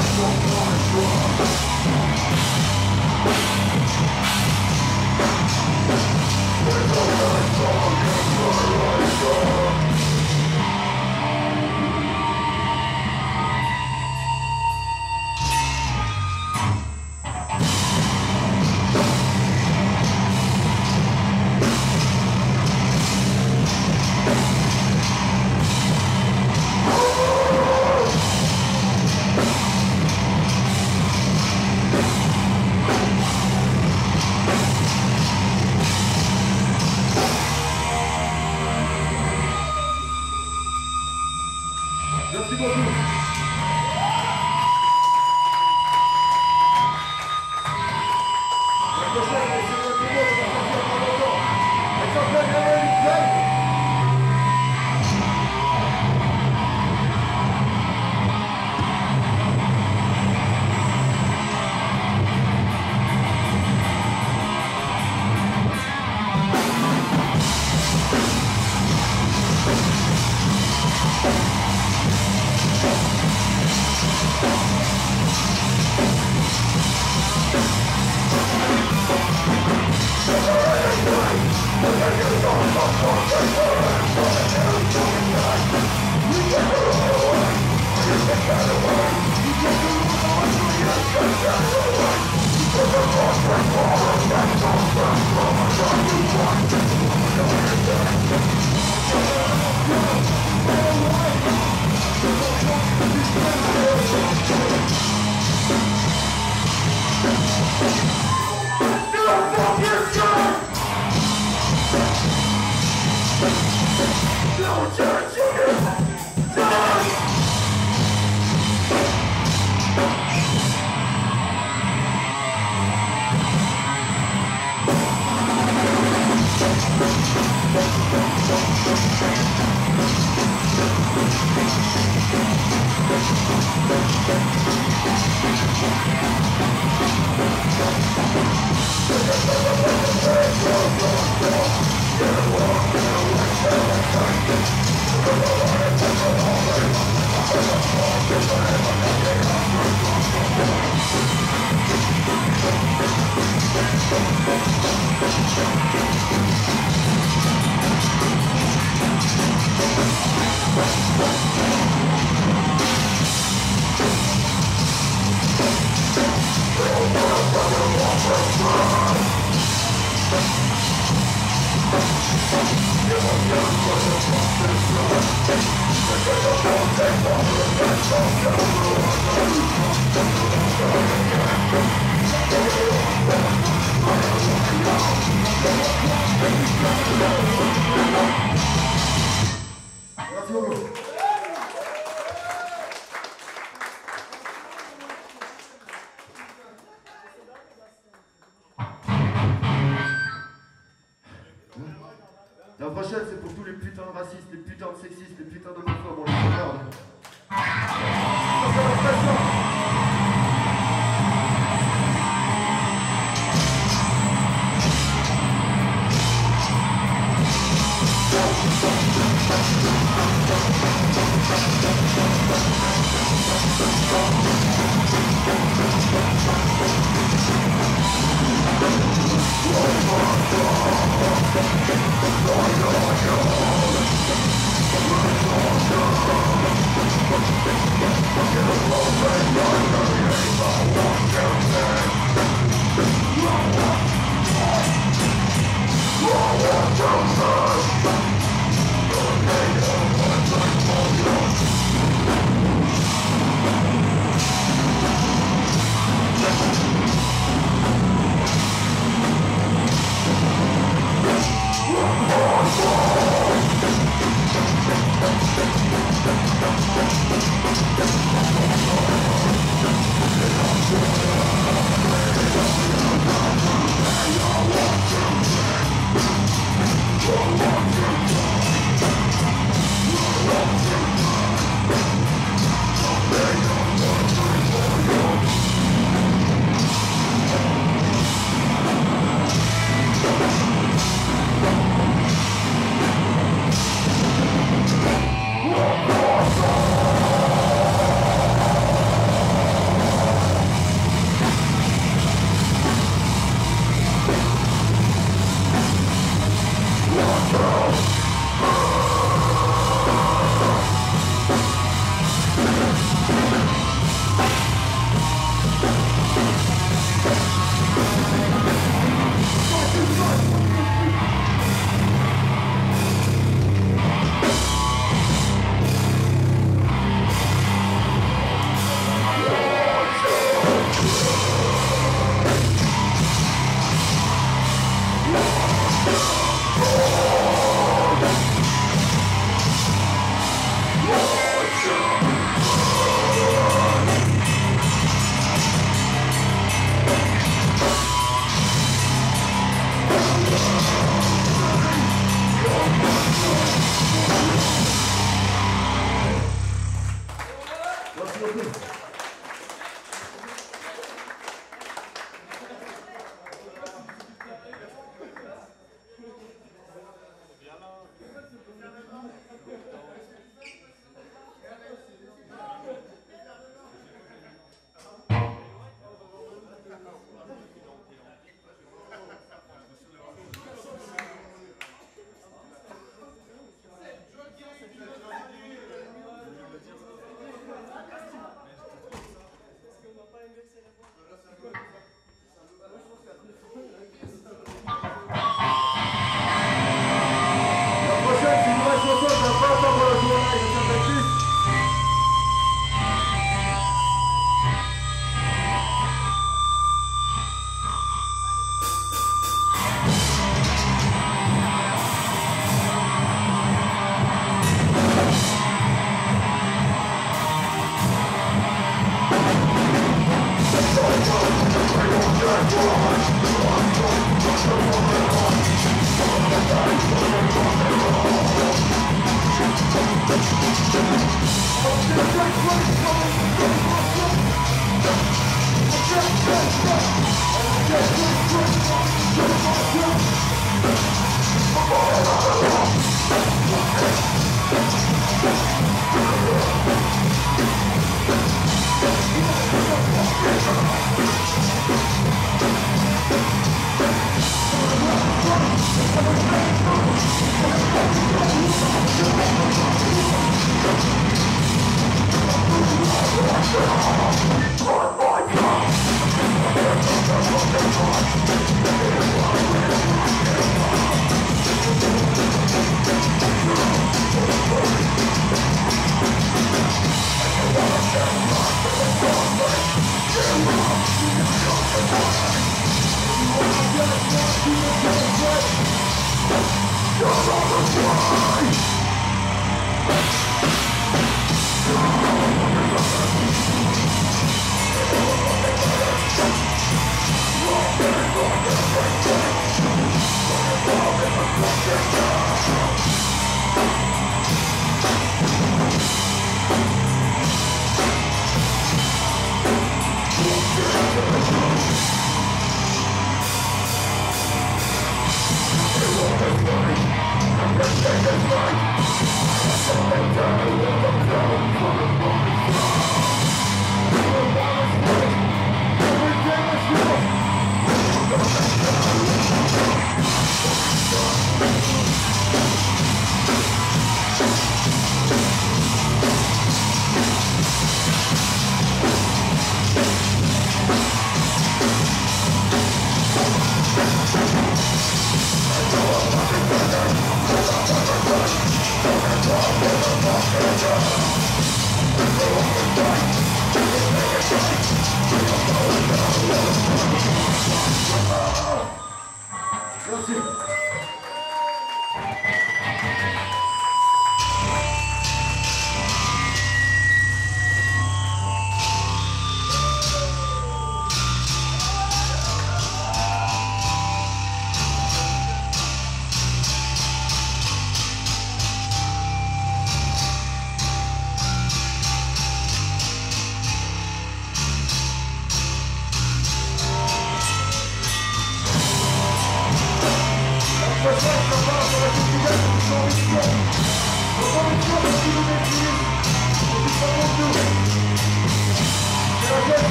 Just a No, Thank you. Gracias. Yeah.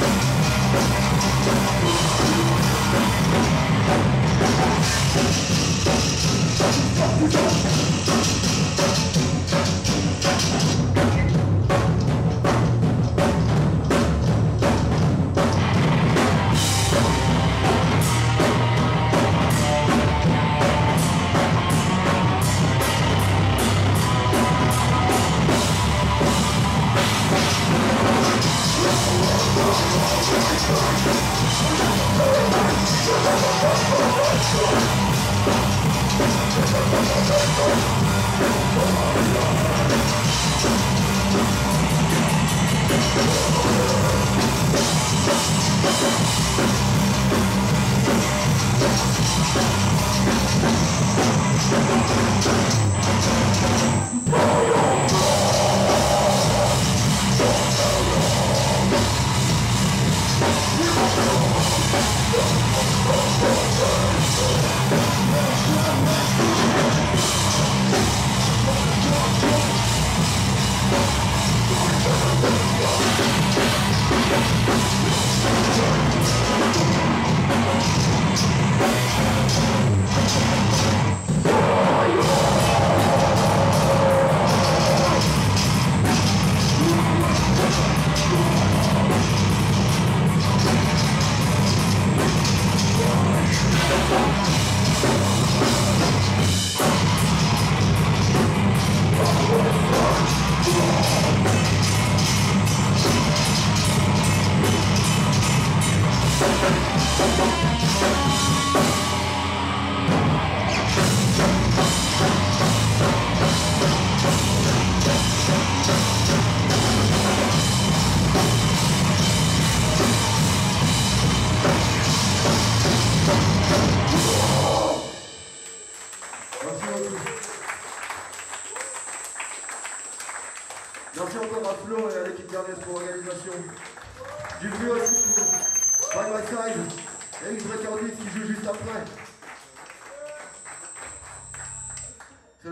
Let's go.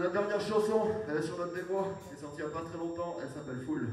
La dernière chanson, elle est sur notre démo, elle est sortie il n'y a pas très longtemps, elle s'appelle Fool.